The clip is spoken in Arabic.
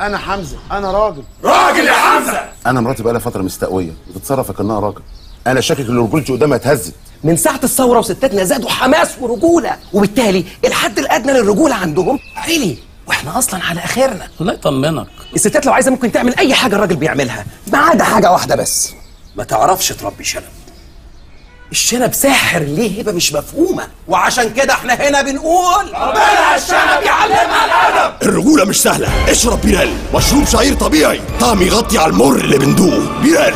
أنا حمزة أنا راجل. راجل يا حمزة! أنا مراتي بقالها فترة مستقوية بتتصرف كأنها راجل. أنا شاكك إن رجولتي قدامها اتهزت من ساعة الثورة وستاتنا زادوا حماس ورجولة وبالتالي الحد الأدنى للرجولة عندهم عالي وإحنا أصلا على آخرنا. الله يطمنك. الستات لو عايزة ممكن تعمل أي حاجة الراجل بيعملها ما عدا حاجة واحدة بس. ما تعرفش تربي شنب. الشنب ساحر ليه هبة مش مفهومة وعشان كده إحنا هنا بنقول ربنا الرجولة مش سهلة. اشرب بيرال مشروب شعير طبيعي. طعم يغطي على المر اللي بندوقه. بيرال